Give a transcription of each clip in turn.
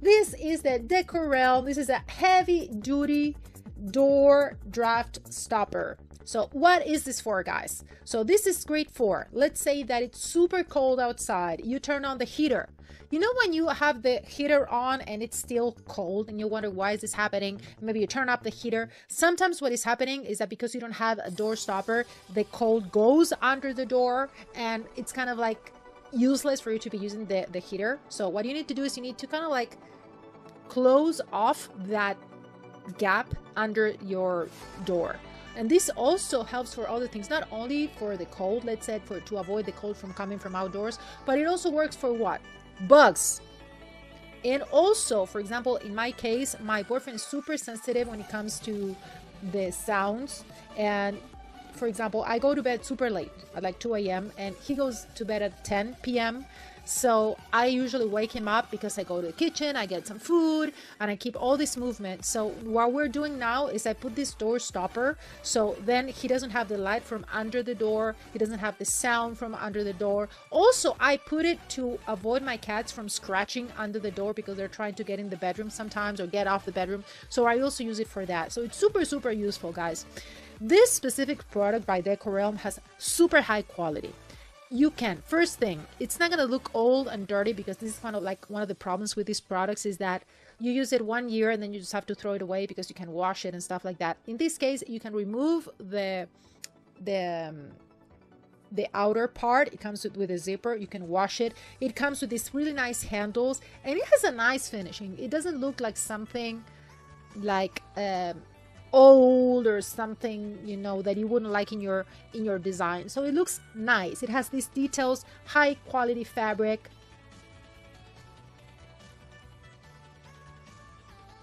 This is the DecoRealm. This is a heavy duty door draft stopper. So what is this for guys? So this is great for, let's say that it's super cold outside. You turn on the heater. You know when you have the heater on and it's still cold and you wonder why is this happening? Maybe you turn up the heater. Sometimes what is happening is that because you don't have a door stopper, the cold goes under the door and it's kind of like useless for you to be using the, the heater. So what you need to do is you need to kind of like close off that gap under your door. And this also helps for other things, not only for the cold, let's say for to avoid the cold from coming from outdoors, but it also works for what? Bugs. And also, for example, in my case, my boyfriend is super sensitive when it comes to the sounds. And for example, I go to bed super late at like 2 a.m. and he goes to bed at 10 p.m. So I usually wake him up because I go to the kitchen, I get some food, and I keep all this movement. So what we're doing now is I put this door stopper. So then he doesn't have the light from under the door. He doesn't have the sound from under the door. Also, I put it to avoid my cats from scratching under the door because they're trying to get in the bedroom sometimes or get off the bedroom. So I also use it for that. So it's super, super useful, guys. This specific product by DecoRealm has super high quality. You can first thing it's not to look old and dirty because this is kind of like one of the problems with these products is that you use it one year and then you just have to throw it away because you can wash it and stuff like that. In this case you can remove the the um, the outer part. It comes with, with a zipper. You can wash it. It comes with these really nice handles and it has a nice finishing. It doesn't look like something like um, old or something you know that you wouldn't like in your in your design. So it looks nice. It has these details high quality fabric.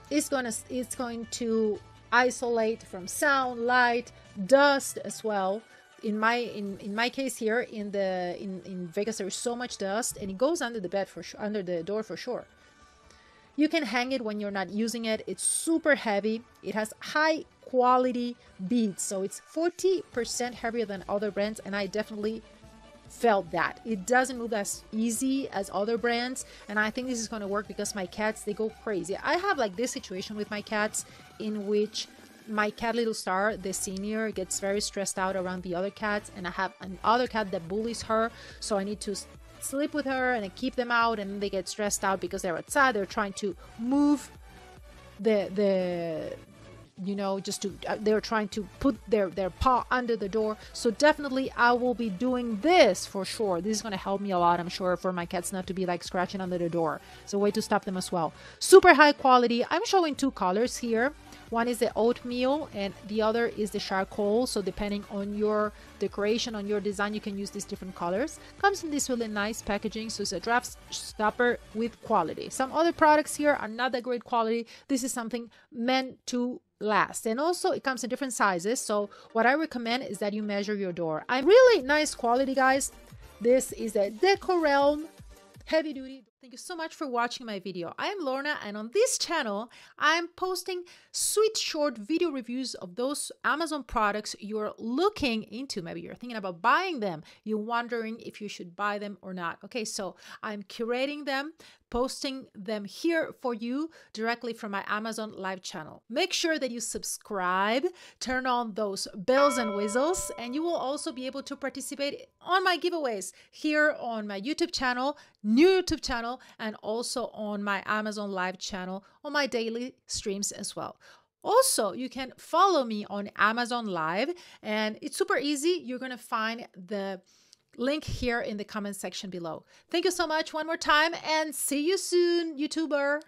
It's gonna it's going to isolate from sound light dust as well. In my in in my case here in the in in vegas there's so much dust and it goes under the bed for sure under the door for sure you can hang it when you're not using it. It's super heavy. It has high quality beads. So it's 40% heavier than other brands. And I definitely felt that. It doesn't move as easy as other brands. And I think this is going to work because my cats, they go crazy. I have like this situation with my cats in which my cat little star the senior gets very stressed out around the other cats and i have another cat that bullies her so i need to sleep with her and keep them out and they get stressed out because they're outside. They're trying to move the the you know just to uh, they're trying to put their their paw under the door so definitely i will be doing this for sure this is going to help me a lot i'm sure for my cats not to be like scratching under the door it's a way to stop them as well super high quality i'm showing two colors here one is the oatmeal and the other is the charcoal. So depending on your decoration, on your design, you can use these different colors. Comes in this really nice packaging. So it's a draft stopper with quality. Some other products here are not that great quality. This is something meant to last and also it comes in different sizes so what i recommend is that you measure your door i'm really nice quality guys this is a DecoRealm heavy duty Thank you so much for watching my video. I am Lorna and on this channel, I'm posting sweet short video reviews of those Amazon products you're looking into. Maybe you're thinking about buying them. You're wondering if you should buy them or not. Okay, so I'm curating them, posting them here for you directly from my Amazon live channel. Make sure that you subscribe, turn on those bells and whistles, and you will also be able to participate on my giveaways here on my YouTube channel, new YouTube channel, and also on my Amazon live channel on my daily streams as well. Also, you can follow me on Amazon Live, and it's super easy. You're going to find the link here in the comment section below. Thank you so much one more time and see you soon, YouTuber.